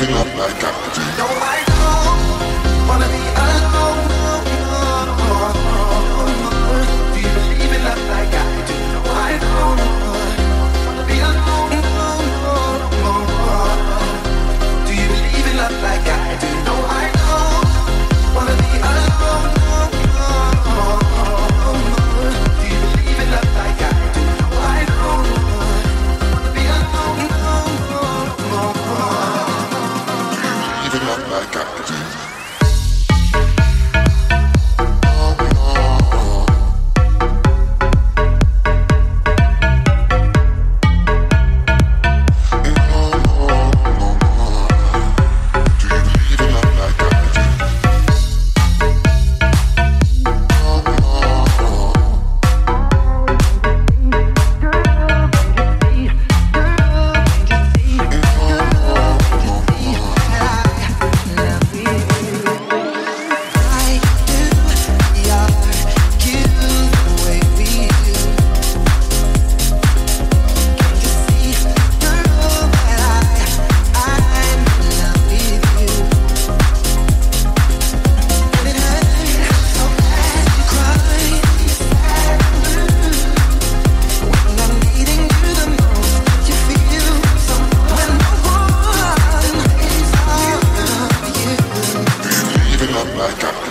living up like a G. not like I. like a